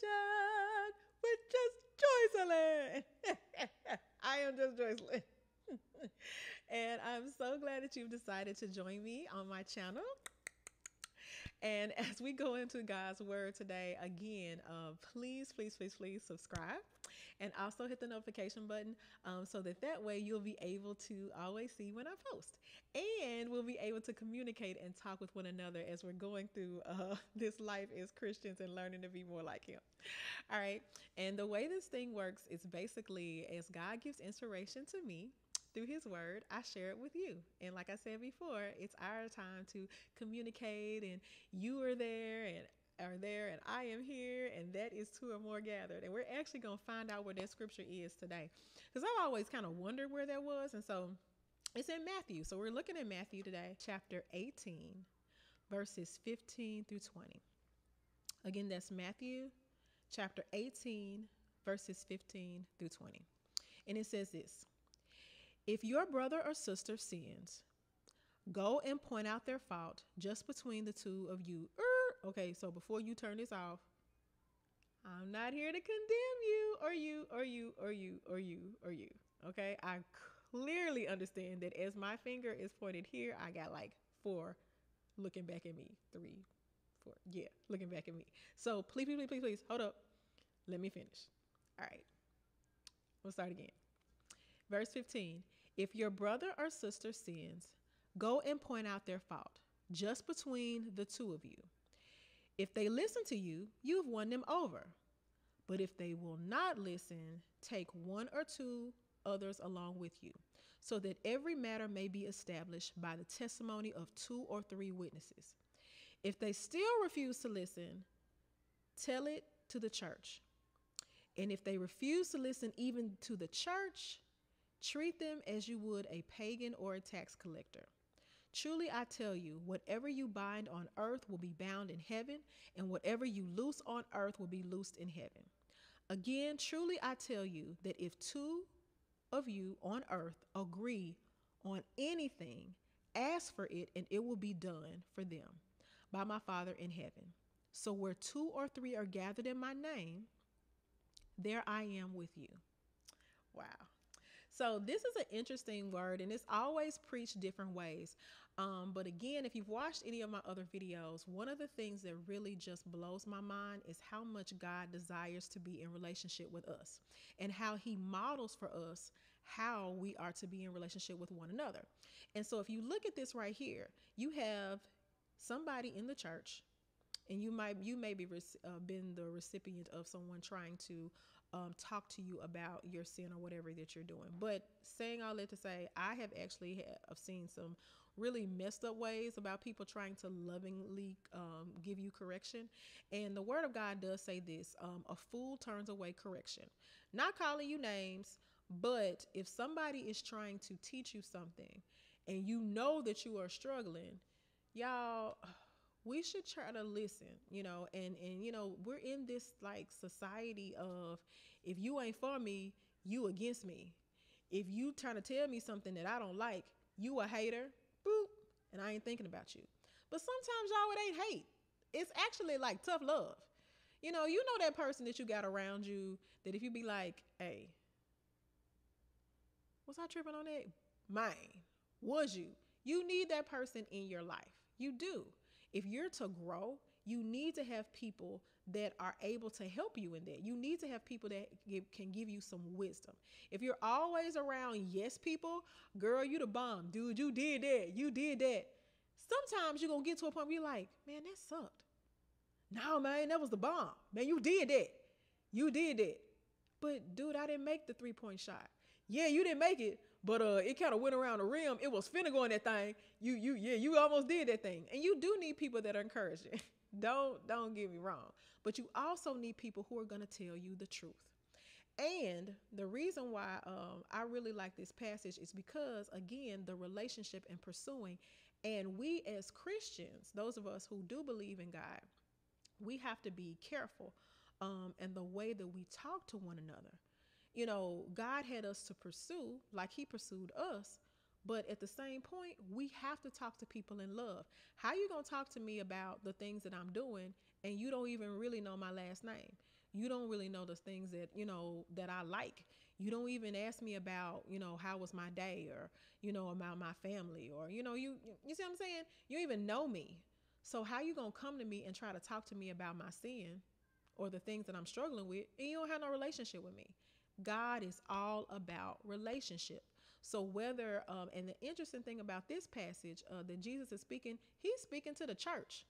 session with just Joyclyn. I am just Joyclyn. and I'm so glad that you've decided to join me on my channel. And as we go into God's word today, again, uh, please, please, please, please subscribe and also hit the notification button um, so that that way you'll be able to always see when I post. And we'll be able to communicate and talk with one another as we're going through uh, this life as Christians and learning to be more like Him. All right. And the way this thing works is basically as God gives inspiration to me through his word, I share it with you. And like I said before, it's our time to communicate and you are there and are there and I am here and that is two or more gathered. And we're actually going to find out where that scripture is today. Cuz I've always kind of wondered where that was and so it's in Matthew. So we're looking at Matthew today, chapter 18, verses 15 through 20. Again, that's Matthew chapter 18, verses 15 through 20. And it says this if your brother or sister sins, go and point out their fault just between the two of you. Okay, so before you turn this off, I'm not here to condemn you or you or you or you or you or you. Okay, I clearly understand that as my finger is pointed here, I got like four looking back at me, three, four, yeah, looking back at me. So please, please, please, please, hold up. Let me finish. All right, we'll start again. Verse 15 If your brother or sister sins, go and point out their fault, just between the two of you. If they listen to you, you've won them over. But if they will not listen, take one or two others along with you, so that every matter may be established by the testimony of two or three witnesses. If they still refuse to listen, tell it to the church. And if they refuse to listen even to the church, Treat them as you would a pagan or a tax collector. Truly, I tell you, whatever you bind on earth will be bound in heaven, and whatever you loose on earth will be loosed in heaven. Again, truly, I tell you that if two of you on earth agree on anything, ask for it, and it will be done for them by my Father in heaven. So, where two or three are gathered in my name, there I am with you. Wow. So this is an interesting word and it's always preached different ways. Um, but again, if you've watched any of my other videos, one of the things that really just blows my mind is how much God desires to be in relationship with us and how he models for us how we are to be in relationship with one another. And so if you look at this right here, you have somebody in the church and you might you may be uh, been the recipient of someone trying to um, talk to you about your sin or whatever that you're doing. But saying all that to say, I have actually have seen some really messed up ways about people trying to lovingly um, give you correction. And the Word of God does say this: um, a fool turns away correction, not calling you names, but if somebody is trying to teach you something, and you know that you are struggling, y'all we should try to listen you know and and you know we're in this like society of if you ain't for me you against me. If you trying to tell me something that i don't like you a hater boop and i ain't thinking about you. But sometimes y'all it ain't hate. It's actually like tough love. You know you know that person that you got around you that if you be like hey was i tripping on that? Mine. Was you? You need that person in your life. You do if you're to grow, you need to have people that are able to help you in that. You need to have people that give, can give you some wisdom. If you're always around yes people, girl, you the bomb. Dude, you did that. You did that. Sometimes you're going to get to a point where you're like, man, that sucked. No, man, that was the bomb. Man, you did that. You did that. But dude, I didn't make the three point shot yeah, you didn't make it, but uh, it kind of went around the rim. It was finna go in that thing. You, you, yeah, you almost did that thing. And you do need people that are encouraging. don't, don't get me wrong. But you also need people who are gonna tell you the truth. And the reason why um, I really like this passage is because, again, the relationship and pursuing. And we as Christians, those of us who do believe in God, we have to be careful um, and the way that we talk to one another you know, God had us to pursue like He pursued us. But at the same point, we have to talk to people in love. How you gonna talk to me about the things that I'm doing and you don't even really know my last name? You don't really know the things that, you know, that I like. You don't even ask me about, you know, how was my day or, you know, about my family or, you know, you you see what I'm saying? You even know me. So how you going to come to me and try to talk to me about my sin or the things that I'm struggling with and you don't have no relationship with me? God is all about relationship. So whether um, and the interesting thing about this passage uh, that Jesus is speaking, he's speaking to the church.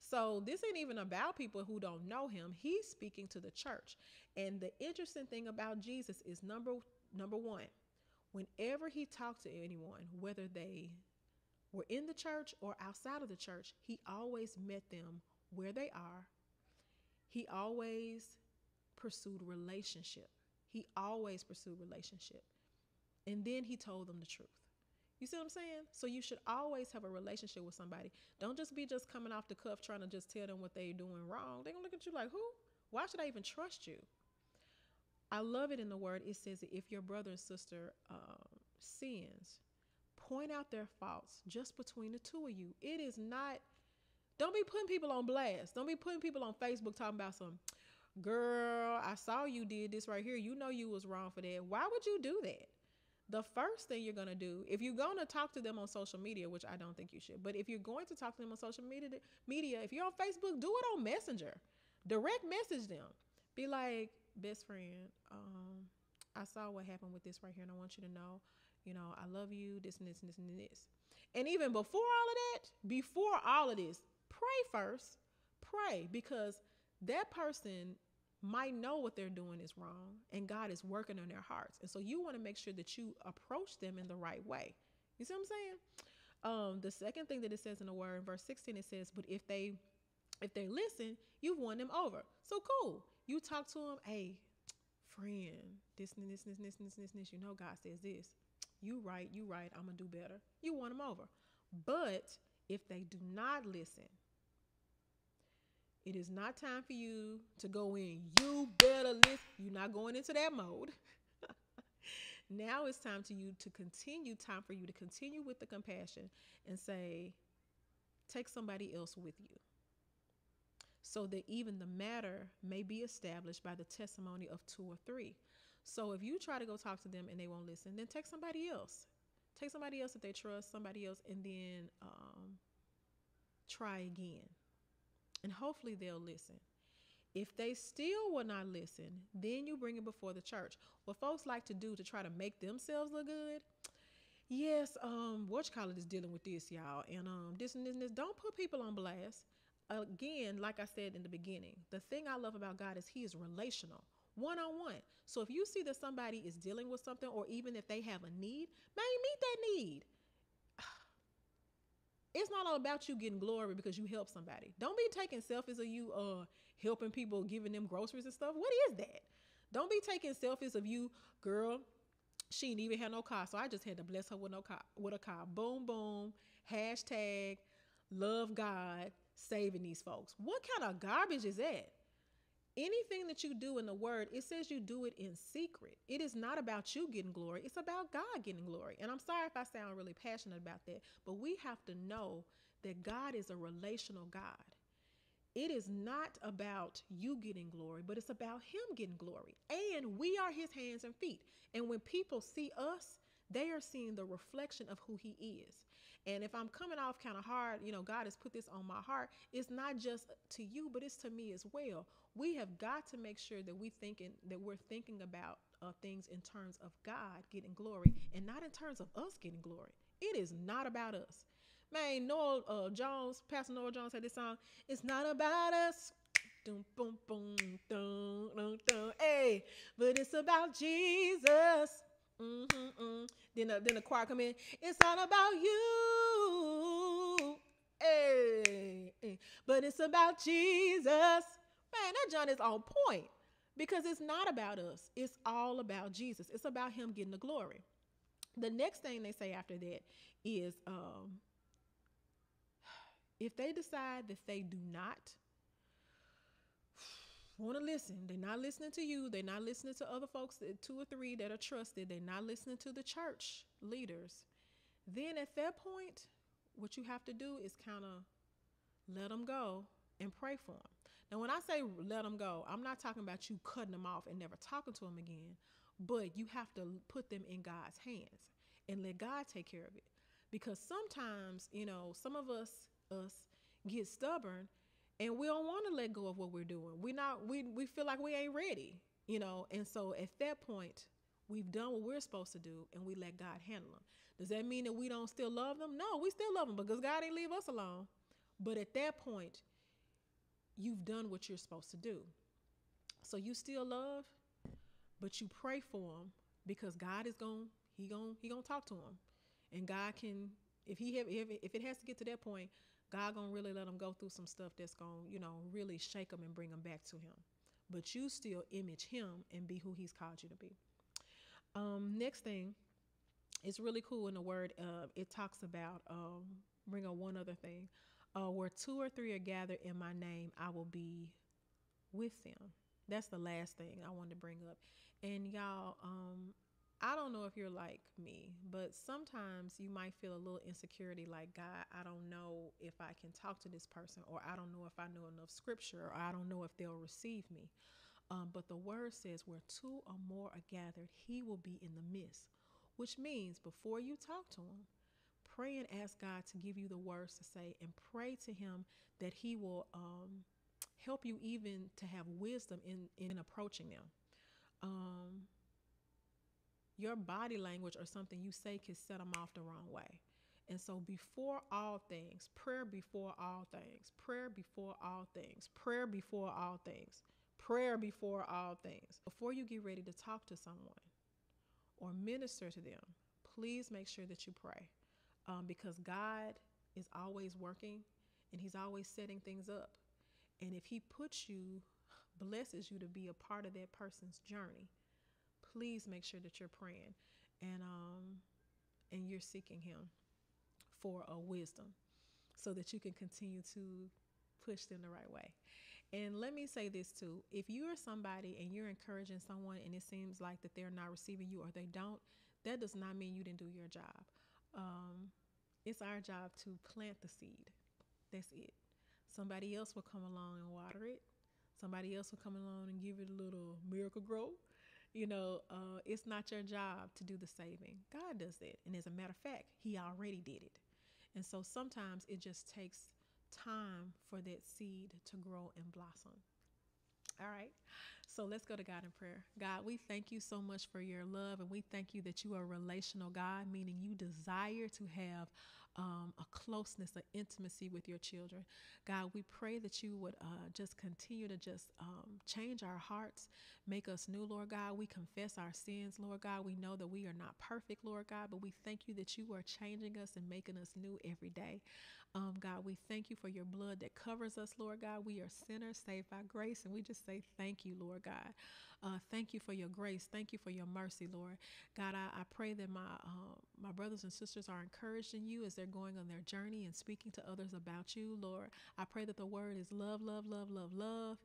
So this ain't even about people who don't know him. He's speaking to the church. And the interesting thing about Jesus is number number 1. Whenever he talked to anyone, whether they were in the church or outside of the church, he always met them where they are. He always pursued relationship. He always pursued relationship. And then he told them the truth. You see what I'm saying? So you should always have a relationship with somebody. Don't just be just coming off the cuff trying to just tell them what they're doing wrong. They're going to look at you like, who? Why should I even trust you? I love it in the word. It says that if your brother and sister um, sins, point out their faults just between the two of you. It is not, don't be putting people on blast. Don't be putting people on Facebook talking about some, girl, I saw you did this right here. You know you was wrong for that. Why would you do that? the first thing you're going to do if you're going to talk to them on social media which i don't think you should but if you're going to talk to them on social media media if you're on facebook do it on messenger direct message them be like best friend um, i saw what happened with this right here and i want you to know you know i love you this and this and this and this and even before all of that before all of this pray first pray because that person might know what they're doing is wrong and God is working on their hearts. And so you want to make sure that you approach them in the right way. You see what I'm saying? Um, the second thing that it says in the word in verse 16 it says, "But if they if they listen, you've won them over." So cool. You talk to them, "Hey, friend, this and this this this and this, this, you know God says this. You right, you right, I'm to do better." You won them over. But if they do not listen, it is not time for you to go in. You better listen. You're not going into that mode. now it's time to you to continue, time for you to continue with the compassion and say, take somebody else with you. So that even the matter may be established by the testimony of two or three. So if you try to go talk to them and they won't listen, then take somebody else. Take somebody else that they trust, somebody else, and then um, try again and hopefully they'll listen. If they still will not listen, then you bring it before the church. What folks like to do to try to make themselves look good, yes, um, Watch College is dealing with this, y'all, and um, this and this and this. Don't put people on blast. Again, like I said in the beginning, the thing I love about God is He is relational, one on one. So if you see that somebody is dealing with something, or even if they have a need, man, meet that need it's not all about you getting glory because you help somebody. Don't be taking selfies of you uh helping people, giving them groceries and stuff. What is that? Don't be taking selfies of you, girl. She didn't even have no car, so I just had to bless her with no car, with a car. Boom, boom. Hashtag love God saving these folks. What kind of garbage is that? Anything that you do in the word, it says you do it in secret. It is not about you getting glory, it's about God getting glory. And I'm sorry if I sound really passionate about that, but we have to know that God is a relational God. It is not about you getting glory, but it's about Him getting glory. And we are His hands and feet. And when people see us, they are seeing the reflection of who He is. And if I'm coming off kind of hard, you know, God has put this on my heart. It's not just to you, but it's to me as well. We have got to make sure that we thinking that we're thinking about uh, things in terms of God getting glory and not in terms of us getting glory. It is not about us. Man, Noel uh, Jones, Pastor Noel Jones had this song. It's not about us. Dum, boom, boom, dum, dum, dum, hey, but it's about Jesus. Mm-hmm, mm. Then the, then the choir come in. It's all about you. Hey, hey. But it's about Jesus. Man, that John is on point because it's not about us. It's all about Jesus. It's about him getting the glory. The next thing they say after that is um, if they decide that they do not want to listen. They're not listening to you. They're not listening to other folks, two or three that are trusted. They're not listening to the church leaders. Then at that point, what you have to do is kind of let them go and pray for them. Now, when I say let them go, I'm not talking about you cutting them off and never talking to them again, but you have to put them in God's hands and let God take care of it. Because sometimes, you know, some of us us get stubborn and we don't want to let go of what we're doing. We not we we feel like we ain't ready, you know. And so at that point, we've done what we're supposed to do and we let God handle them. Does that mean that we don't still love them? No, we still love them because God didn't leave us alone. But at that point, you've done what you're supposed to do. So you still love, but you pray for them because God is going he going he going to talk to them. And God can if he have if, if it has to get to that point, God to really let them go through some stuff that's to you know, really shake them and bring them back to him. But you still image him and be who he's called you to be. Um, next thing, it's really cool in the word. Uh, it talks about um, bring on one other thing, uh, where two or three are gathered in my name, I will be with them. That's the last thing I wanted to bring up. And y'all, um, I don't know if you're like me, but sometimes you might feel a little insecurity like, God, I don't know if I can talk to this person, or I don't know if I know enough scripture, or I don't know if they'll receive me. Um, but the word says, where two or more are gathered, he will be in the midst, which means before you talk to him, pray and ask God to give you the words to say, and pray to him that he will um, help you even to have wisdom in, in approaching them. Um, your body language or something you say can set them off the wrong way. And so, before all things, prayer before all things, prayer before all things, prayer before all things, prayer before all things. Before you get ready to talk to someone or minister to them, please make sure that you pray um, because God is always working and He's always setting things up. And if He puts you, blesses you to be a part of that person's journey, please make sure that you're praying and um and you're seeking him for a wisdom so that you can continue to push them the right way. And let me say this too. If you are somebody and you're encouraging someone and it seems like that they're not receiving you or they don't, that does not mean you didn't do your job. Um, it's our job to plant the seed. That's it. Somebody else will come along and water it. Somebody else will come along and give it a little Miracle-Gro you know, uh, it's not your job to do the saving. God does that. And as a matter of fact, He already did it. And so sometimes it just takes time for that seed to grow and blossom. All right. So let's go to God in prayer. God, we thank you so much for your love, and we thank you that you are relational God, meaning you desire to have um, a closeness, an intimacy with your children. God, we pray that you would uh, just continue to just um, change our hearts, make us new, Lord God. We confess our sins, Lord God. We know that we are not perfect, Lord God, but we thank you that you are changing us and making us new every day. Um, God, we thank you for your blood that covers us, Lord God. We are sinners saved by grace, and we just say thank you, Lord God. Uh, thank you for your grace. Thank you for your mercy, Lord. God, I, I pray that my uh, my brothers and sisters are encouraged in you as they're going on their journey and speaking to others about you, Lord. I pray that the word is love, love, love, love, love,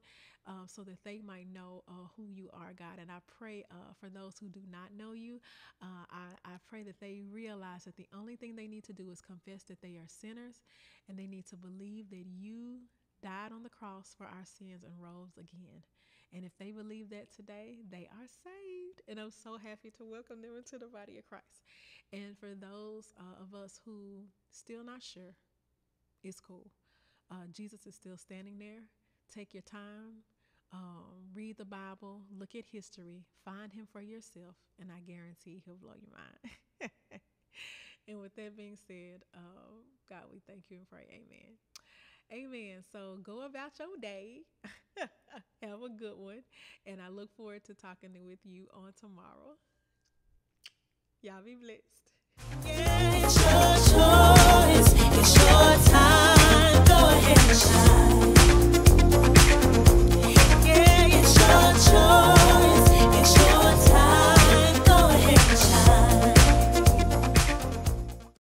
uh, so that they might know uh, who you are, God. And I pray uh, for those who do not know you, uh, I, I pray that they realize that the only thing they need to do is confess that they are sinners and they need to believe that you died on the cross for our sins and rose again. And if they believe that today, they are saved. And I'm so happy to welcome them into the body of Christ. And for those uh, of us who still not sure, it's cool. Uh, Jesus is still standing there. Take your time, um, read the Bible, look at history, find him for yourself, and I guarantee he'll blow your mind. and with that being said, uh, God, we thank you and pray, Amen. Amen. So go about your day. Have a good one. And I look forward to talking with you on tomorrow. Y'all be blessed.